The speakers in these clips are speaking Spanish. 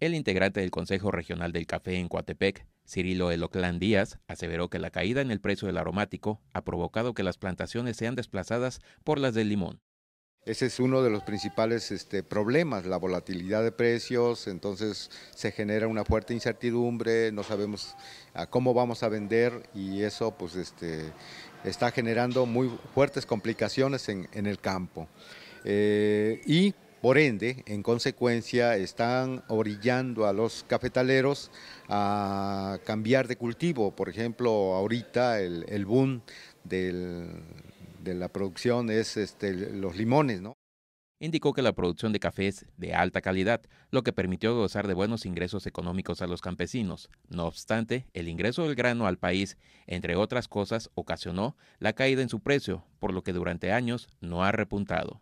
El integrante del Consejo Regional del Café en Coatepec, Cirilo Eloclán Díaz, aseveró que la caída en el precio del aromático ha provocado que las plantaciones sean desplazadas por las del limón. Ese es uno de los principales este, problemas, la volatilidad de precios, entonces se genera una fuerte incertidumbre, no sabemos a cómo vamos a vender y eso pues este, está generando muy fuertes complicaciones en, el campo. Eh, y por ende, en consecuencia, están orillando a los cafetaleros a cambiar de cultivo. Por ejemplo, ahorita el, boom de la producción es este, los limones, ¿no? Indicó que la producción de café es de alta calidad, lo que permitió gozar de buenos ingresos económicos a los campesinos. No obstante, el ingreso del grano al país, entre otras cosas, ocasionó la caída en su precio, por lo que durante años no ha repuntado.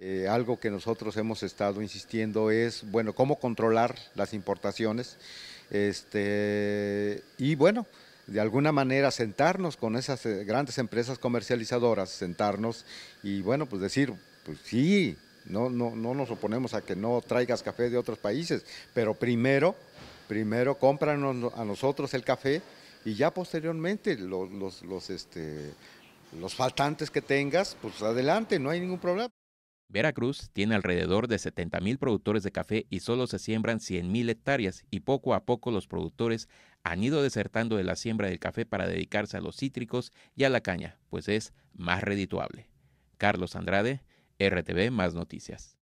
Eh, algo que nosotros hemos estado insistiendo es, bueno, cómo controlar las importaciones este, y bueno, de alguna manera sentarnos con esas eh, grandes empresas comercializadoras, sentarnos y bueno, pues decir, pues sí, no, no, no nos oponemos a que no traigas café de otros países, pero primero, primero cómpranos a nosotros el café y ya posteriormente los, los, los, este, los faltantes que tengas, pues adelante, no hay ningún problema. Veracruz tiene alrededor de 70.000 productores de café y solo se siembran 100.000 hectáreas y poco a poco los productores han ido desertando de la siembra del café para dedicarse a los cítricos y a la caña, pues es más redituable. Carlos Andrade, RTV Más Noticias.